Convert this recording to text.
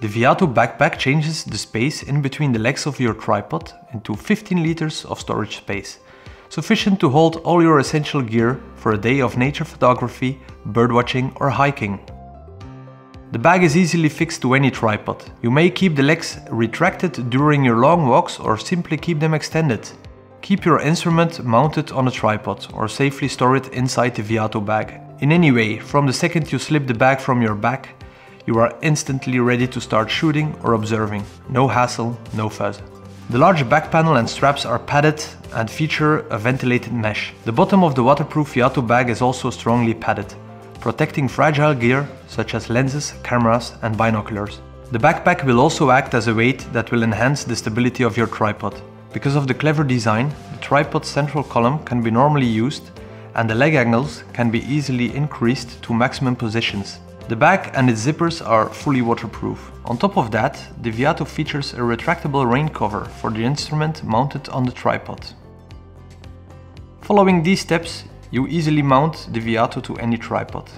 The Viato backpack changes the space in between the legs of your tripod into 15 liters of storage space, sufficient to hold all your essential gear for a day of nature photography, birdwatching or hiking. The bag is easily fixed to any tripod. You may keep the legs retracted during your long walks or simply keep them extended. Keep your instrument mounted on a tripod or safely store it inside the Viato bag. In any way, from the second you slip the bag from your back, you are instantly ready to start shooting or observing. No hassle, no fuss. The large back panel and straps are padded and feature a ventilated mesh. The bottom of the waterproof Viato bag is also strongly padded, protecting fragile gear such as lenses, cameras and binoculars. The backpack will also act as a weight that will enhance the stability of your tripod. Because of the clever design, the tripod's central column can be normally used and the leg angles can be easily increased to maximum positions. The back and its zippers are fully waterproof. On top of that, the Viato features a retractable rain cover for the instrument mounted on the tripod. Following these steps, you easily mount the Viato to any tripod.